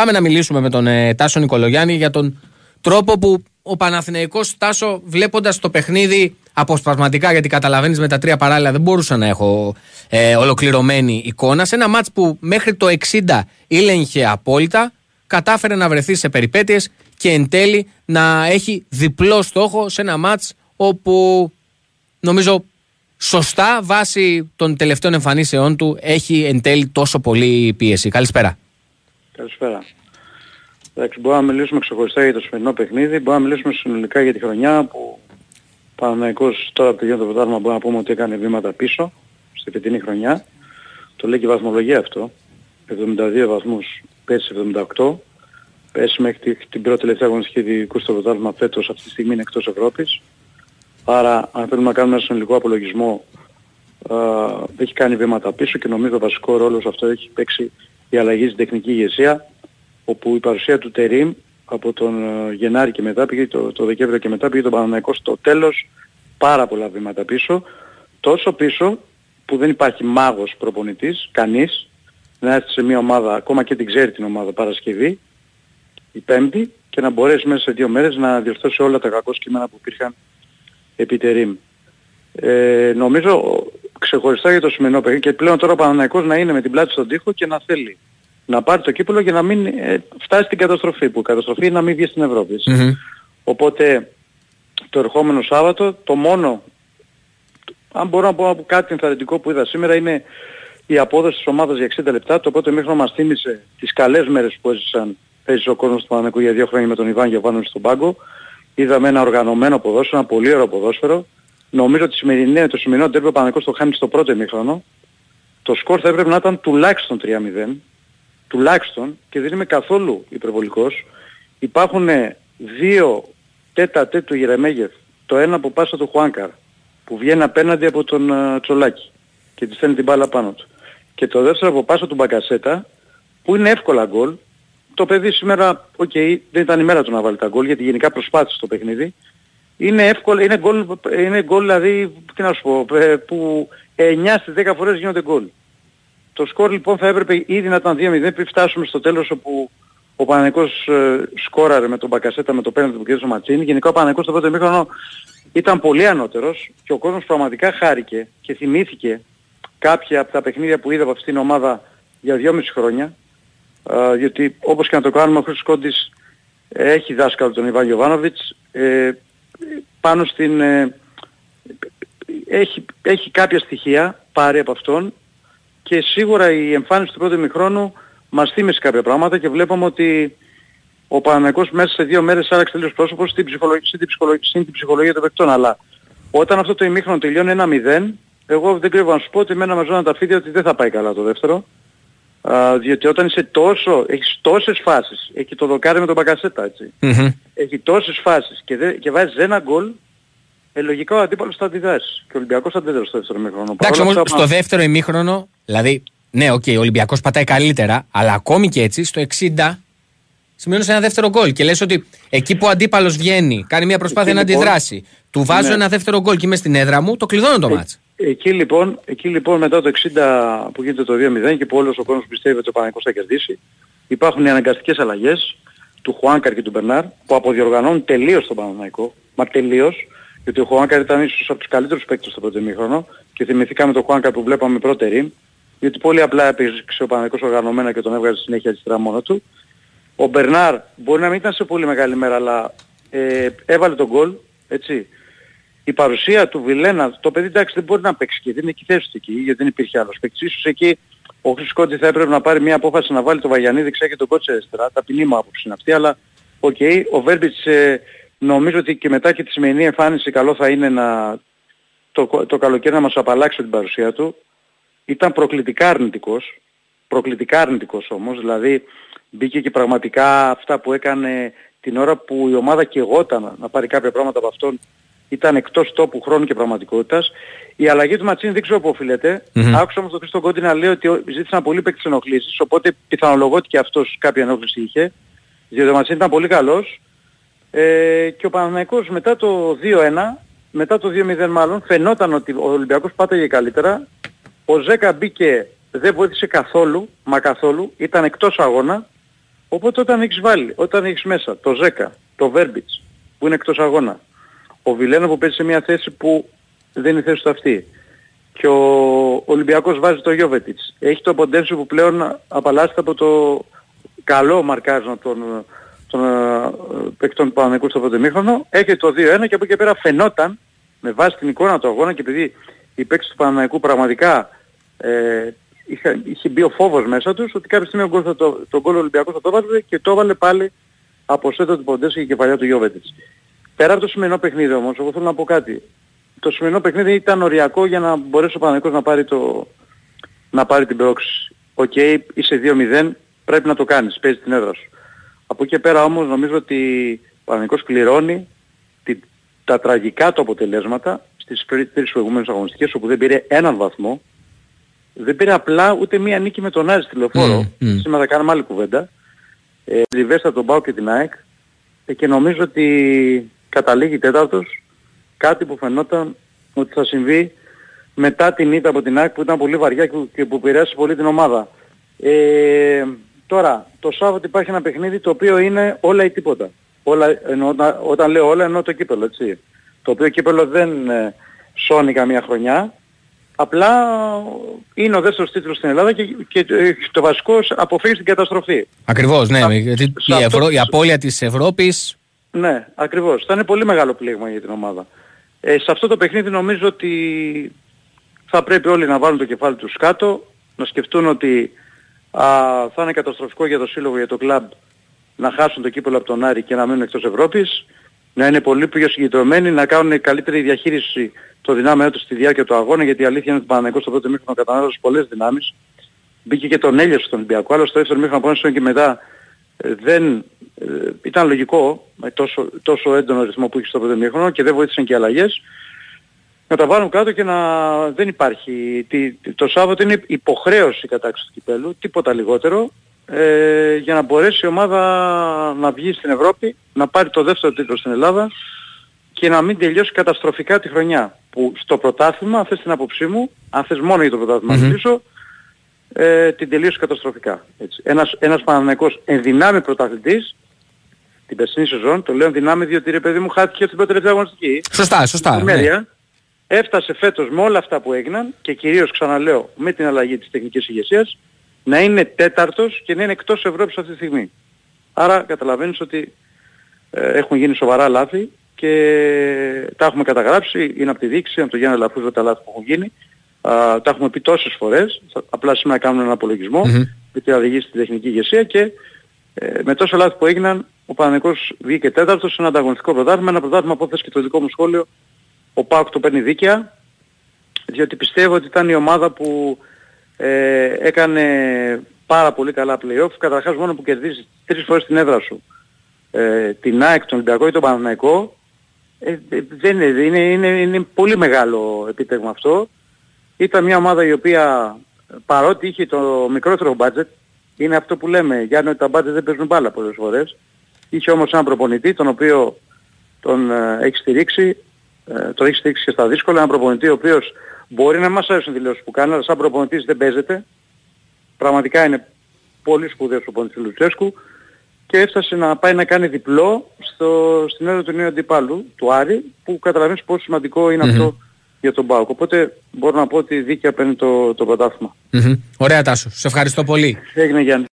Πάμε να μιλήσουμε με τον ε, Τάσο Νικολογιάννη για τον τρόπο που ο Παναθηναϊκός Τάσο βλέποντας το παιχνίδι αποσπασματικά γιατί καταλαβαίνεις με τα τρία παράλληλα δεν μπορούσα να έχω ε, ολοκληρωμένη εικόνα σε ένα μάτς που μέχρι το 60 ήλεγχε απόλυτα κατάφερε να βρεθεί σε περιπέτειες και εν τέλει να έχει διπλό στόχο σε ένα μάτς όπου νομίζω σωστά βάσει των τελευταίων εμφανίσεών του έχει εν τέλει τόσο πολύ πίεση. Καλησπέρα. Καλησπέρα. Εντάξει, μπορούμε να μιλήσουμε ξεχωριστά για το σημερινό παιχνίδι, μπορούμε να μιλήσουμε συνολικά για τη χρονιά που Παναθηναϊκός τώρα που το πρωτάθλημα μπορούμε να πούμε ότι έκανε βήματα πίσω στη φετινή χρονιά. Το λέει και η βαθμολογία αυτό. 72 βαθμούς, πέρσι 78. Πέρσι μέχρι την πρώτη τελευταία αγωνιστική δικού στο πρωτάθλημα φέτος αυτή τη στιγμή είναι εκτός Ευρώπης. Άρα αν θέλουμε να κάνουμε ένα συνολικό απολογισμό α, έχει κάνει βήματα πίσω και νομίζω βασικό ρόλο σε αυτό έχει παίξει η αλλαγή στην τεχνική ηγεσία όπου η παρουσία του Τερίμ από τον ε, Γενάρη και μετά πήγε το, το Δεκέμβριο και μετά πήγε τον Παναναϊκό στο τέλος πάρα πολλά βήματα πίσω τόσο πίσω που δεν υπάρχει μάγος προπονητής, κανείς να έρθει σε μια ομάδα, ακόμα και την ξέρει την ομάδα Παρασκευή η Πέμπτη και να μπορέσει μέσα σε δύο μέρες να διορθώσει όλα τα κακό κείμενα που υπήρχαν επί Τερίμ. Ε, νομίζω ξεχωριστά για το σημερινό παιχνίδι και πλέον τώρα ο Παναναϊκός να είναι με την πλάτη στον τοίχο και να θέλει να πάρει το κύπελο για να μην ε, φτάσει στην καταστροφή που η καταστροφή είναι να μην βγει στην Ευρώπη. Οπότε το ερχόμενο Σάββατο το μόνο αν μπορώ να πω κάτι ενθαρρυντικό που είδα σήμερα είναι η απόδοση της ομάδας για 60 λεπτά. Το πρώτο μήχρονο μας θύμισε τις καλές μέρες που έζησαν έζησε ο κόσμος του Παναγικού για δύο χρόνια με τον Ιβάν Γεβάνο στον πάγκο. Είδαμε ένα οργανωμένο ποδόσφαιρο, ένα πολύ ωραίο ποδόσφαιρο. Νομίζω ότι σημερινή, το σημερινό τέρμα ο Παναγικός το χάνει στο πρώτο ημίχρονο. Το σκορ θα έπρεπε να ήταν τουλάχιστον 3-0 τουλάχιστον, και δεν είμαι καθόλου υπερβολικός, υπάρχουν δύο τέτα τέτου του Γερεμέγεφ, το ένα από πάσα του Χουάνκαρ, που βγαίνει απέναντι από τον uh, Τσολάκη και τη στέλνει την μπάλα πάνω του. Και το δεύτερο από πάσα του Μπακασέτα, που είναι εύκολα γκολ. Το παιδί σήμερα, OK, okay, δεν ήταν η μέρα του να βάλει τα γκολ, γιατί γενικά προσπάθησε το παιχνίδι. Είναι εύκολο, είναι γκολ, είναι γκολ δηλαδή, τι να σου πω, ε, που 9 στις 10 φορές γίνονται γκολ. Το σκορ λοιπόν θα έπρεπε ήδη να ήταν 2-0 πριν φτάσουμε στο τέλος όπου ο Παναθηναϊκός ε, σκόραρε με τον Μπακασέτα με το πέναντι που κέρδισε ο Μαντσίνι. Γενικά ο Παναθηναϊκός στο πρώτο ημίχρονο ήταν πολύ ανώτερος και ο κόσμος πραγματικά χάρηκε και θυμήθηκε κάποια από τα παιχνίδια που είδα από αυτήν την ομάδα για 2,5 χρόνια. Ε, διότι όπως και να το κάνουμε ο Χρήστος Κόντης έχει δάσκαλο τον Ιβάν Γιωβάνοβιτς ε, πάνω στην... Ε, έχει, έχει κάποια στοιχεία πάρει από αυτόν και σίγουρα η εμφάνιση του πρώτου ημιχρόνου μας θύμισε κάποια πράγματα και βλέπουμε ότι ο Παναγικός μέσα σε δύο μέρες άλλαξε τελείως πρόσωπος στην ψυχολογία, στην ψυχολογία, στην ψυχολογία των παιχτών. Αλλά όταν αυτό το ημίχρονο τελειώνει ένα 0, εγώ δεν κρύβω να σου πω ότι εμένα με ζώναν τα φίδια ότι δεν θα πάει καλά το δεύτερο. Α, διότι όταν είσαι τόσο, έχεις τόσες φάσεις, έχει το δοκάρι με τον Μπακασέτα έτσι, mm-hmm. έχει τόσες φάσεις και, δε, και βάζεις ένα γκολ, ε, λογικά ο αντίπαλος θα αντιδράσει. Και ο Ολυμπιακός θα αντιδράσει στο δεύτερο ημίχρονο. Εντάξει όμως στο δεύτερο ημίχρονο, δηλαδή, ναι, OK, okay, ο Ολυμπιακός πατάει καλύτερα, αλλά ακόμη και έτσι στο 60 σημειώνεις ένα δεύτερο γκολ. Και λες ότι εκεί που ο αντίπαλος βγαίνει, κάνει μια προσπάθεια εκεί, να λοιπόν, αντιδράσει, του βάζω ναι. ένα δεύτερο γκολ και είμαι στην έδρα μου, το κλειδώνω το ε, μάτς. Εκεί λοιπόν, εκεί λοιπόν μετά το 60 που γίνεται το 2-0 και που όλος ο κόσμος πιστεύει ότι ο Παναγικός θα κερδίσει, υπάρχουν οι αναγκαστικές αλλαγές του Χουάνκαρ και του Μπερνάρ που αποδιοργανώνουν τελείως τον Παναγικό, μα τελείως, γιατί ο Χουάνκαρ ήταν ίσως από τους καλύτερους παίκτες στο πρώτο ημίχρονο και θυμηθήκαμε τον Χουάνκαρ που βλέπαμε πρώτερη, γιατί πολύ απλά έπαιξε ο Παναγικός οργανωμένα και τον έβγαζε συνέχεια αριστερά μόνο του. Ο Μπερνάρ μπορεί να μην ήταν σε πολύ μεγάλη μέρα, αλλά ε, έβαλε το γκολ, έτσι. Η παρουσία του Βιλένα, το παιδί εντάξει δεν μπορεί να παίξει και δεν είναι εκεί θέση του εκεί, γιατί δεν υπήρχε άλλος παίκτης. Ίσως εκεί ο Χρυσκόντι θα έπρεπε να πάρει μια απόφαση να βάλει το Βαγιανίδη δεξιά και τον Κότσε αριστερά. Ταπεινή μου άποψη είναι αυτή, αλλά OK. Okay, ο Βέρμπιτς ε, Νομίζω ότι και μετά και τη σημερινή εμφάνιση καλό θα είναι να το, το καλοκαίρι να μας απαλλάξει την παρουσία του. Ήταν προκλητικά αρνητικός. Προκλητικά αρνητικός όμως. Δηλαδή μπήκε και πραγματικά αυτά που έκανε την ώρα που η ομάδα κεγόταν να πάρει κάποια πράγματα από αυτόν ήταν εκτός τόπου χρόνου και πραγματικότητας. Η αλλαγή του Ματσίνη δεν ξέρω πού οφείλεται. Mm-hmm. Άκουσα όμως τον Χρήστο Κόντι να λέει ότι ζήτησαν πολύ παίκτες ενοχλήσεις, οπότε πιθανολογώ ότι και αυτός κάποια ενόχληση είχε. Διότι ο Ματσίνη ήταν πολύ καλός. Ε, και ο Παναθηναϊκός μετά το 2-1, μετά το 2-0 μάλλον, φαινόταν ότι ο Ολυμπιακός πάταγε καλύτερα. Ο Ζέκα μπήκε, δεν βοήθησε καθόλου, μα καθόλου, ήταν εκτός αγώνα. Οπότε όταν έχεις βάλει, όταν έχεις μέσα το Ζέκα, το Βέρμπιτς που είναι εκτός αγώνα, ο Βιλένο που παίζει σε μια θέση που δεν είναι θέση του αυτή και ο Ολυμπιακός βάζει το Γιώβετιτς. Έχει το Ποντένσιο που πλέον απαλλάσσεται από το καλό μαρκάρισμα των, των ε, παικτών του Παναγικού στο πρωτομήχρονο. Έχει το 2-1 και από εκεί πέρα φαινόταν με βάση την εικόνα του αγώνα και επειδή οι παίκτες του Παναθηναϊκού πραγματικά ε, είχε, είχε μπει ο φόβος μέσα τους ότι κάποια στιγμή τον το, το γκολ Ολυμπιακός θα το βάλει και το έβαλε πάλι από σέντρα του Ποντένσε και κεφαλιά του Γιόβετιτς. Πέρα από το σημερινό παιχνίδι όμως, εγώ θέλω να πω κάτι το σημερινό παιχνίδι ήταν οριακό για να μπορέσει ο Παναθηναϊκός να πάρει, το, να πάρει την πρόκριση. OK, okay, είσαι 2-0, πρέπει να το κάνεις, παίζεις στην έδρα σου. Από εκεί πέρα όμως νομίζω ότι ο Παναθηναϊκός πληρώνει τη, τα τραγικά του αποτελέσματα στις τρεις προηγούμενες αγωνιστικές όπου δεν πήρε έναν βαθμό, δεν πήρε απλά ούτε μία νίκη με τον Άρη στη λεωφόρο. Mm, mm. Σήμερα κάνουμε άλλη κουβέντα. Ε, τον Πάο και την ΑΕΚ ε, και νομίζω ότι καταλήγει τέταρτος κάτι που φαινόταν ότι θα συμβεί μετά την ήττα από την ΑΕΚ που ήταν πολύ βαριά και που επηρέασε πολύ την ομάδα. Ε, τώρα, το Σάββατο υπάρχει ένα παιχνίδι το οποίο είναι όλα ή τίποτα. Όλα, ενώ, όταν λέω όλα εννοώ το κύπελο, έτσι. Το οποίο κύπελο δεν ε, σώνει καμία χρονιά. Απλά είναι ο δεύτερος τίτλος στην Ελλάδα και, και το βασικό αποφύγει την καταστροφή. Ακριβώς, ναι. γιατί η, Ευρώ, η απώλεια της Ευρώπης... Ναι, ακριβώς. Θα είναι πολύ μεγάλο πλήγμα για την ομάδα. Ε, σε αυτό το παιχνίδι νομίζω ότι θα πρέπει όλοι να βάλουν το κεφάλι τους κάτω, να σκεφτούν ότι α, θα είναι καταστροφικό για το σύλλογο, για το κλαμπ να χάσουν το κύπελο από τον Άρη και να μείνουν εκτός Ευρώπης, να είναι πολύ πιο συγκεντρωμένοι, να κάνουν καλύτερη διαχείριση το δυνάμεό τους στη διάρκεια του αγώνα, γιατί η αλήθεια είναι ότι ο Παναγικός στο πρώτο μήχρονο κατανάλωσε πολλές δυνάμεις. Μπήκε και τον Έλιος στον Ολυμπιακό, αλλά στο δεύτερο μήχρονο από και μετά ε, δεν ε, ήταν λογικό με τόσο, τόσο έντονο ρυθμό που είχε στο πρώτο μήχρονο και δεν βοήθησαν και οι αλλαγές να τα βάλουν κάτω και να δεν υπάρχει. Το Σάββατο είναι υποχρέωση η κατάξυση του κυπέλου, τίποτα λιγότερο, ε, για να μπορέσει η ομάδα να βγει στην Ευρώπη, να πάρει το δεύτερο τίτλο στην Ελλάδα και να μην τελειώσει καταστροφικά τη χρονιά. Που στο πρωτάθλημα, αν θες την άποψή μου, αν θες μόνο για το πρωτάθλημα mm-hmm ε, την τελείωσε καταστροφικά. Έτσι. Ένας, ένας Παναθηναϊκός ενδυνάμει πρωταθλητής την περσινή σεζόν, το λέω ενδυνάμει διότι ρε παιδί μου χάθηκε στην πρώτη τελευταία αγωνιστική. Σωστά, σωστά. Ναι. Έφτασε φέτος με όλα αυτά που έγιναν και κυρίως ξαναλέω με την αλλαγή της τεχνικής ηγεσίας να είναι τέταρτος και να είναι εκτός Ευρώπης αυτή τη στιγμή. Άρα καταλαβαίνεις ότι ε, έχουν γίνει σοβαρά λάθη και τα έχουμε καταγράψει, είναι από τη δείξη, από το Γιάννη Λαφούζο τα λάθη που έχουν γίνει α, τα έχουμε πει τόσες φορές, απλά σήμερα κάνουμε έναν απολογισμό mm-hmm. με τη οδηγεί στη τεχνική ηγεσία και ε, με τόσα λάθη που έγιναν ο Παναγικός βγήκε τέταρτος σε ένα ανταγωνιστικό πρωτάθλημα, ένα πρωτάθλημα από και το δικό μου σχόλιο. Ο Πάουκ το παίρνει δίκαια διότι πιστεύω ότι ήταν η ομάδα που ε, έκανε πάρα πολύ καλά play-off. Καταρχάς μόνο που κερδίζεις τρεις φορές την έδρα σου ε, την ΑΕΚ, τον Ολυμπιακό ή τον Παναθηναϊκό ε, δεν είναι, είναι, είναι, είναι πολύ μεγάλο επίτευγμα αυτό ήταν μια ομάδα η οποία παρότι είχε το μικρότερο budget, είναι αυτό που λέμε, Γιάννη ότι τα budget δεν παίζουν μπάλα πολλές φορές. Είχε όμως έναν προπονητή τον οποίο τον ε, έχει στηρίξει, ε, τον έχει στηρίξει και στα δύσκολα, έναν προπονητή ο οποίος μπορεί να μας αρέσουν δηλώσεις που κάνει, αλλά σαν προπονητής δεν παίζεται. Πραγματικά είναι πολύ σπουδαίος προπονητής Λουτσέσκου και έφτασε να πάει να κάνει διπλό στο, στην έδρα του νέου αντιπάλου, του Άρη, που καταλαβαίνεις πόσο σημαντικό αυτό για τον Πάοκ. Οπότε μπορώ να πω ότι δίκαια παίρνει το, το πρωτάθλημα. Mm-hmm. Ωραία Τάσο. Σε ευχαριστώ πολύ. Έγινε Γιάννη.